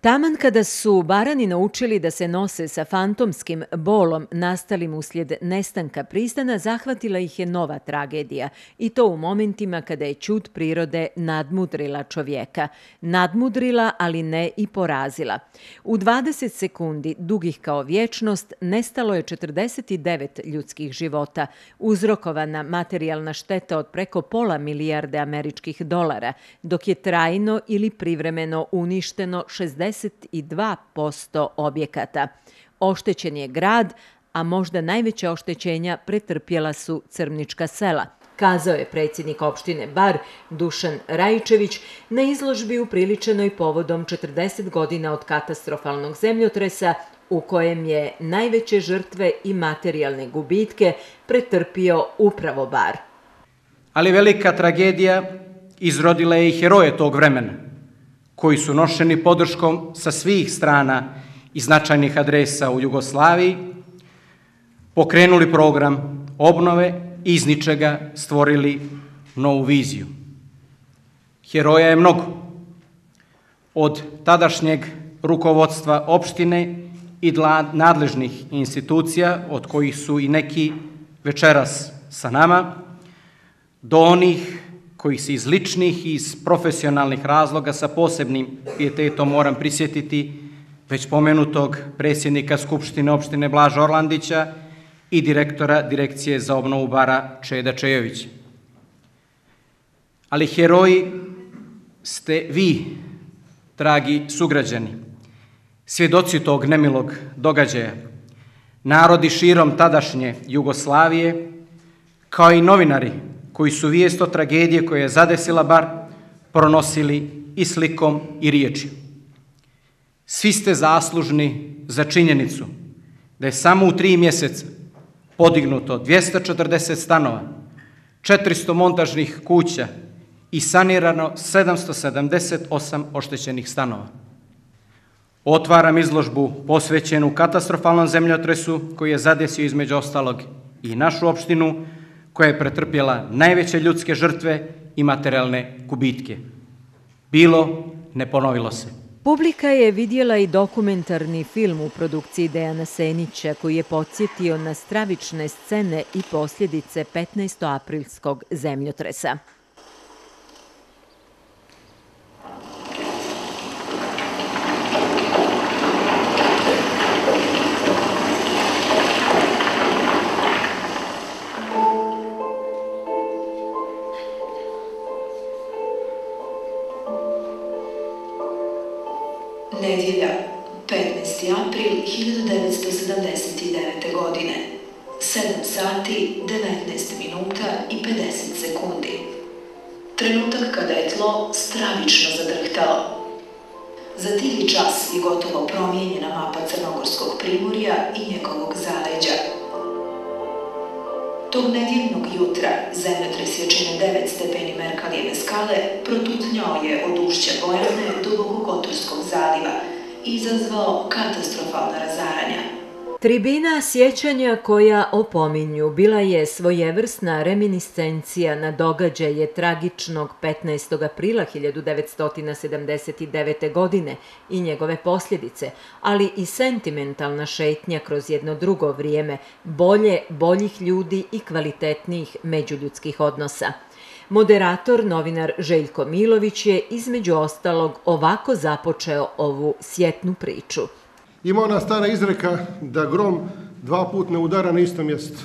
Taman kada su barani naučili da se nose sa fantomskim bolom nastalim uslijed nestanka pristana, zahvatila ih je nova tragedija i to u momentima kada je čud prirode nadmudrila čovjeka. Nadmudrila, ali ne i porazila. U 20 sekundi, dugih kao vječnost, nestalo je 49 ljudskih života, uzrokovana materijalna šteta od preko pola milijarde američkih dolara, dok je trajno ili privremeno uništeno 60 42% objekata. Oštećen je grad, a možda najveće oštećenja pretrpjela su crnička sela, kazao je predsjednik opštine Bar Dušan Rajičević na izložbi upriličenoj povodom 40 godina od katastrofalnog zemljotresa u kojem je najveće žrtve i materijalne gubitke pretrpio upravo Bar. Ali velika tragedija izrodila je i heroje tog vremena – koji su nošeni podrškom sa svih strana i značajnih adresa u Jugoslaviji, pokrenuli program obnove i iz ničega stvorili novu viziju. Heroja je mnogo. Od tadašnjeg rukovodstva opštine i nadležnih institucija, od kojih su i neki večeras sa nama, do onih koji se iz ličnih i iz profesionalnih razloga sa posebnim pijetetom moram prisjetiti već pomenutog predsjednika Skupštine opštine Blaža Orlandića i direktora Direkcije za obnovu bara Čeda Čejović. Ali heroji ste vi, dragi sugrađani, svjedoci tog nemilog događaja, narodi širom tadašnje Jugoslavije, kao i novinari koji su vijest o tragedije koje je zadesila bar pronosili i slikom i riječju. Svi ste zaslužni za činjenicu da je samo u tri mjeseca podignuto 240 stanova, 400 montažnih kuća i sanirano 778 oštećenih stanova. Otvaram izložbu posvećenu katastrofalnom zemljotresu koji je zadesio između ostalog i našu opštinu, koja je pretrpjela najveće ljudske žrtve i materijalne kubitke. Bilo, ne ponovilo se. Publika je vidjela i dokumentarni film u produkciji Dejana Senića koji je podsjetio na stravične scene i posljedice 15. aprilskog zemljotresa. April 1979. godine. 7 sati, 19 minuta i 50 sekundi. Trenutak kada je tlo stravično zadrhtalo. Za tivi čas je gotovo promijenjena mapa Crnogorskog primorja i njegovog zaleđa. Tog nedjeljnog jutra zemljotres jačine 9 stepeni Merkalijeve skale protutnjao je od ušća Bojane do Bogokotorskog zaliva izazvao katastrofalna razaranja. Tribina sjećanja koja opominju bila je svojevrsna reminiscencija na događaje tragičnog 15. aprila 1979. godine i njegove posljedice, ali i sentimentalna šetnja kroz jedno drugo vrijeme, bolje, boljih ljudi i kvalitetnijih međuljudskih odnosa. Moderator, novinar Željko Milović je između ostalog ovako započeo ovu sjetnu priču. Ima ona stara izreka da grom dva put ne udara na isto mjesto.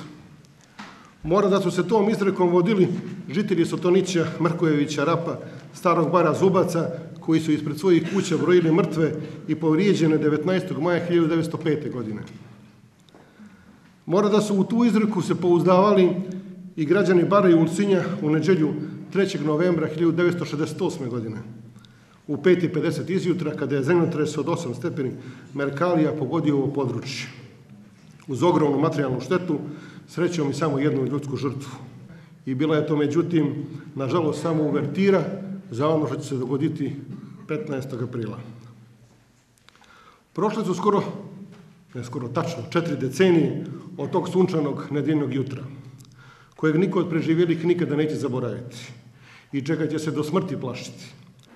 Mora da su se tom izrekom vodili žitelji Sotonića, Mrkojevića, Rapa, starog bara Zubaca, koji su ispred svojih kuća brojili mrtve i povrijeđene 19. maja 1905. godine. Mora da su u tu izreku se pouzdavali i građani Bara i Ulcinja u neđelju 3. novembra 1968. godine u 5.50 izjutra, kada je zemljotres od 8 stepeni Merkalija pogodio ovo područje. Uz ogromnu materijalnu štetu srećom i samo jednu ljudsku žrtvu. I bila je to, međutim, nažalost, samo uvertira za ono što će se dogoditi 15. aprila. Prošle su skoro, ne skoro tačno, četiri decenije od tog sunčanog nedeljnog jutra, kojeg niko od preživjelih nikada neće zaboraviti i čega će se do smrti plašiti.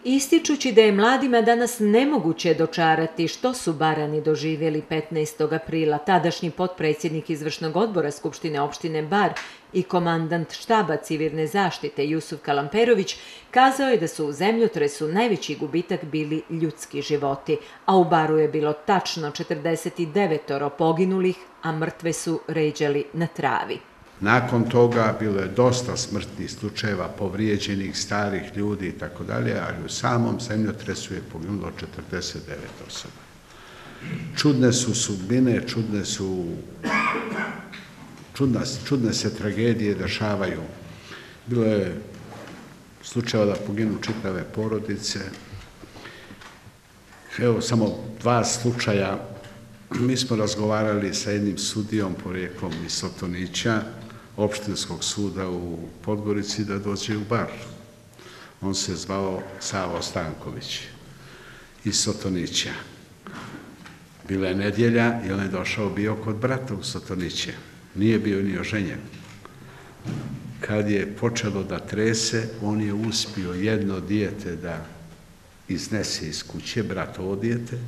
ističući da je mladima danas nemoguće dočarati što su barani doživjeli 15. aprila. Tadašnji potpredsjednik izvršnog odbora Skupštine opštine Bar i komandant štaba civilne zaštite Jusuf Kalamperović kazao je da su u zemljotresu najveći gubitak bili ljudski životi, a u Baru je bilo tačno 49 poginulih, a mrtve su ređali na travi. Nakon toga bilo je dosta smrtnih slučajeva, povrijeđenih, starih ljudi i tako dalje, ali u samom zemljotresu je poginulo 49 osoba. Čudne su sudbine, čudne su čudna, čudne se tragedije dešavaju. Bilo je slučajeva da poginu čitave porodice. Evo, samo dva slučaja. Mi smo razgovarali sa jednim sudijom porijekom iz Sotonića, opštinskog suda u Podgorici, da dođe u bar. On se zvao Savo Stanković iz Sotonića. Bila je nedjelja i on je došao bio kod brata u Sotoniće nije bio ni oženjen. Kad je počelo da trese, on je uspio jedno dijete da iznese iz kuće, bratovo dijete,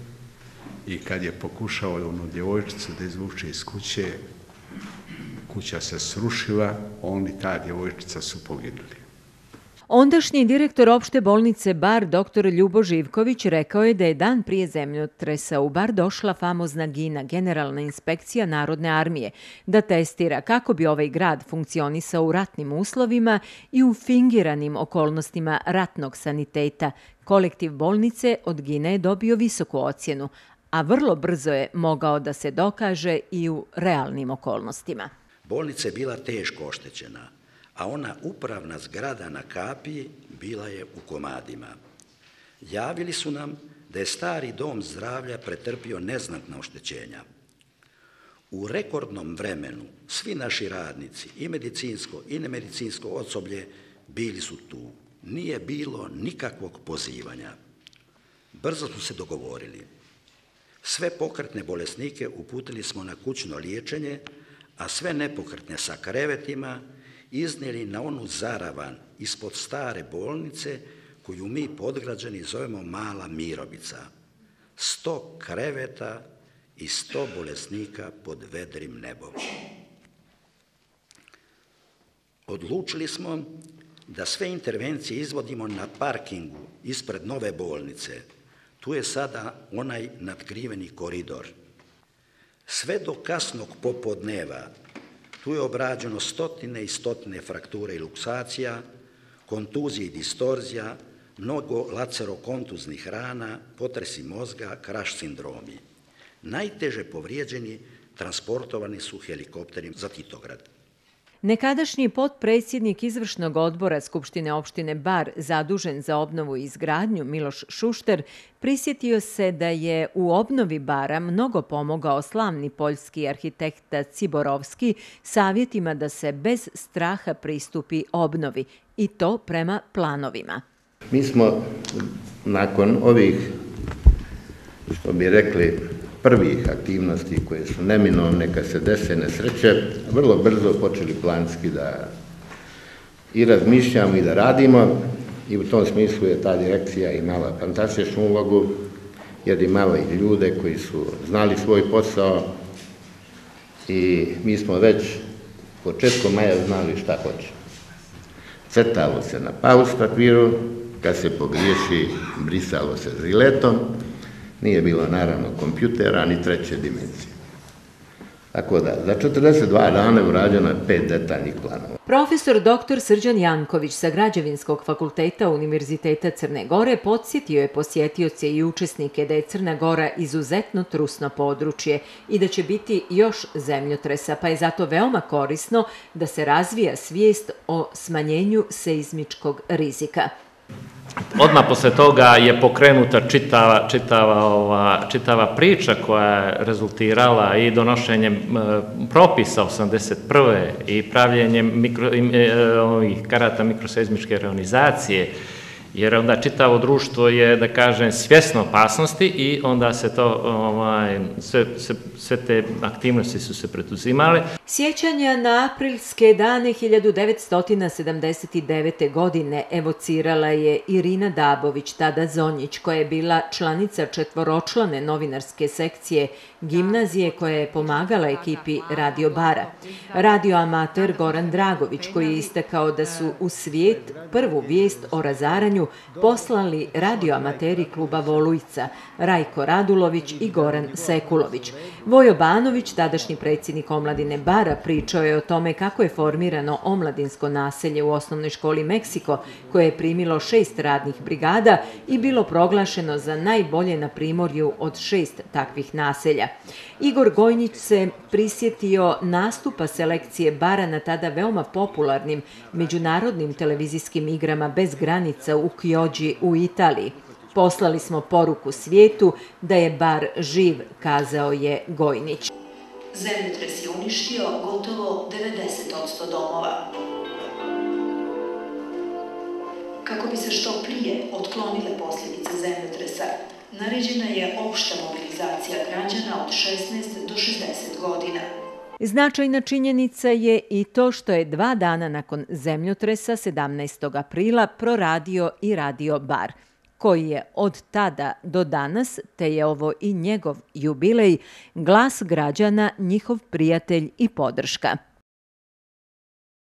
i kad je pokušao onu djevojčicu da izvuče iz kuće, kuća se srušila, on i ta djevojčica su poginuli. Ondašnji direktor opšte bolnice Bar, dr. Ljubo Živković, rekao je da je dan prije zemljotresa u Bar došla famozna GINA, Generalna inspekcija Narodne armije, da testira kako bi ovaj grad funkcionisao u ratnim uslovima i u fingiranim okolnostima ratnog saniteta. Kolektiv bolnice od Gine je dobio visoku ocjenu, a vrlo brzo je mogao da se dokaže i u realnim okolnostima. Bolnica je bila teško oštećena, a ona upravna zgrada na kapiji bila je u komadima. Javili su nam da je stari dom zdravlja pretrpio neznatna oštećenja. U rekordnom vremenu svi naši radnici, i medicinsko i nemedicinsko osoblje, bili su tu. Nije bilo nikakvog pozivanja. Brzo smo se dogovorili. Sve pokretne bolesnike uputili smo na kućno liječenje, a sve nepokretne sa krevetima iznijeli na onu zaravan ispod stare bolnice koju mi podgrađani zovemo Mala Mirovica. Sto kreveta i sto bolesnika pod vedrim nebom. Odlučili smo da sve intervencije izvodimo na parkingu ispred nove bolnice. Tu je sada onaj nadkriveni koridor. Sve do kasnog popodneva Tu je obrađeno stotine i stotine frakture i luksacija, kontuzije i distorzija, mnogo lacerokontuznih rana, potresi mozga, kraš sindromi. Najteže povrijeđeni transportovani su helikopterim za Titograd. Nekadašnji potpredsjednik izvršnog odbora Skupštine opštine Bar, zadužen za obnovu i izgradnju, Miloš Šušter, prisjetio se da je u obnovi Bara mnogo pomogao slavni poljski arhitekta Ciborovski savjetima da se bez straha pristupi obnovi i to prema planovima. Mi smo nakon ovih, što bi rekli, prvih aktivnosti koje su neminovne kad se dese nesreće, vrlo brzo počeli planski da i razmišljamo i da radimo i u tom smislu je ta direkcija imala fantastičnu ulogu jer imala i ljude koji su znali svoj posao i mi smo već početkom maja znali šta hoće. Crtalo se na paus papiru, kad se pogriješi, brisalo se ziletom, Nije bilo naravno kompjutera, ni treće dimenzije. Tako da, za 42 dana urađeno je pet detaljnih planova. Profesor dr. Srđan Janković sa Građevinskog fakulteta Univerziteta Crne Gore podsjetio je posjetioce i učesnike da je Crna Gora izuzetno trusno područje i da će biti još zemljotresa, pa je zato veoma korisno da se razvija svijest o smanjenju seizmičkog rizika. Odmah posle toga je pokrenuta čitava, čitava, ova, čitava priča koja je rezultirala i donošenjem e, propisa 81. i pravljenjem mikro, e, ovih karata mikroseizmičke reonizacije jer onda čitavo društvo je, da kažem, svjesno opasnosti i onda se to, ovaj, sve, sve, sve te aktivnosti su se pretuzimale. Sjećanja na aprilske dane 1979. godine evocirala je Irina Dabović, tada Zonjić, koja je bila članica četvoročlane novinarske sekcije gimnazije koja je pomagala ekipi Radio Bara. Radio amater Goran Dragović, koji je istakao da su u svijet prvu vijest o razaranju poslali radioamateri kluba Volujca, Rajko Radulović i Goran Sekulović. Vojo Banović, tadašnji predsjednik omladine Bara, pričao je o tome kako je formirano omladinsko naselje u osnovnoj školi Meksiko, koje je primilo šest radnih brigada i bilo proglašeno za najbolje na primorju od šest takvih naselja. Igor Gojnić se prisjetio nastupa selekcije Bara na tada veoma popularnim međunarodnim televizijskim igrama bez granica u Kjođi u Italiji. Poslali smo poruku svijetu da je bar živ, kazao je Gojnić. Zemljotres je uništio gotovo 90% domova. Kako bi se što prije otklonile posljedice zemljotresa, naređena je opšta mobilizacija građana od 16 do 60 godina. Značajna činjenica je i to što je dva dana nakon zemljotresa 17. aprila proradio i radio bar, koji je od tada do danas, te je ovo i njegov jubilej, glas građana, njihov prijatelj i podrška.